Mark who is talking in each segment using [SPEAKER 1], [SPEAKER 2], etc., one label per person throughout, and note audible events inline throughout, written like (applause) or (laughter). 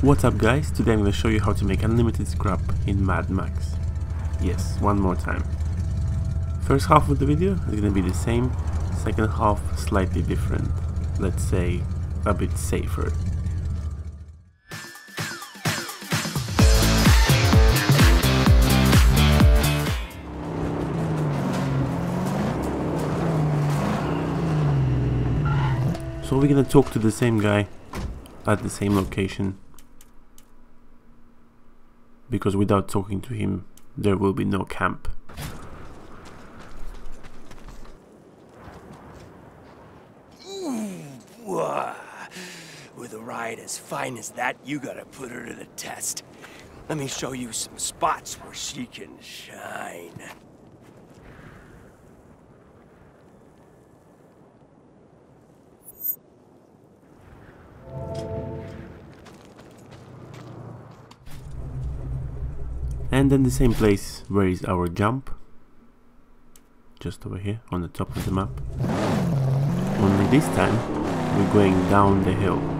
[SPEAKER 1] What's up guys, today I'm going to show you how to make unlimited scrap in Mad Max. Yes, one more time. First half of the video is going to be the same, second half slightly different. Let's say a bit safer. So we're gonna talk to the same guy at the same location because without talking to him there will be no camp.
[SPEAKER 2] With a ride as fine as that, you gotta put her to the test. Let me show you some spots where she can shine.
[SPEAKER 1] And then the same place where is our jump. Just over here on the top of the map. Only this time we're going down the hill.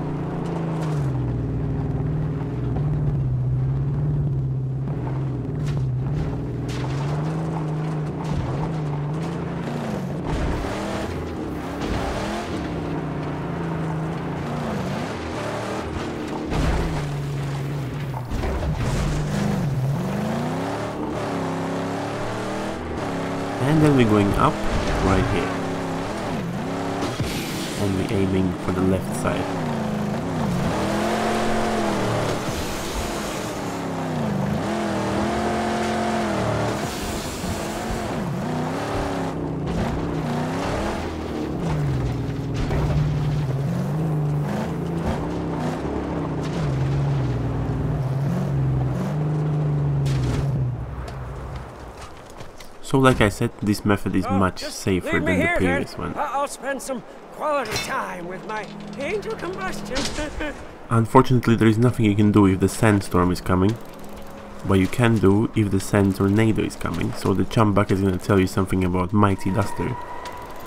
[SPEAKER 1] And then we're going up right here. Only aiming for the left side So like I said, this method is
[SPEAKER 2] Oh,
[SPEAKER 1] much safer than
[SPEAKER 2] me
[SPEAKER 1] the previous
[SPEAKER 2] Dad.
[SPEAKER 1] one.
[SPEAKER 2] I'll spend some quality time with my angel combustion. (laughs)
[SPEAKER 1] Unfortunately, there is nothing you can do if the sandstorm is coming. But you can do if the sand tornado is coming. So the Chumbucket is going to tell you something about Mighty Duster.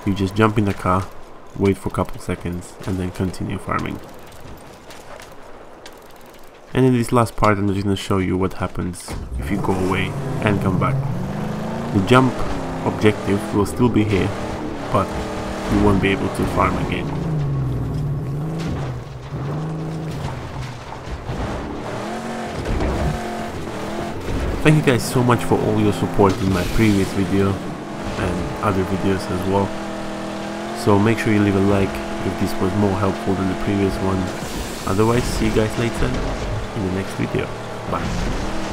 [SPEAKER 1] You just jump in the car, wait for a couple seconds, and then continue farming. And in this last part, I'm just going to show you what happens if you go away and come back. The jump objective will still be here, but you won't be able to farm again. Thank you guys so much for all your support in my previous video and other videos as well. So make sure you leave a like if this was more helpful than the previous one. Otherwise, see you guys later in the next video. Bye.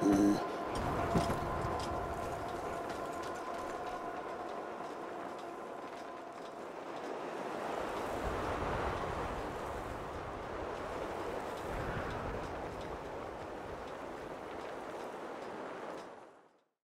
[SPEAKER 1] 呜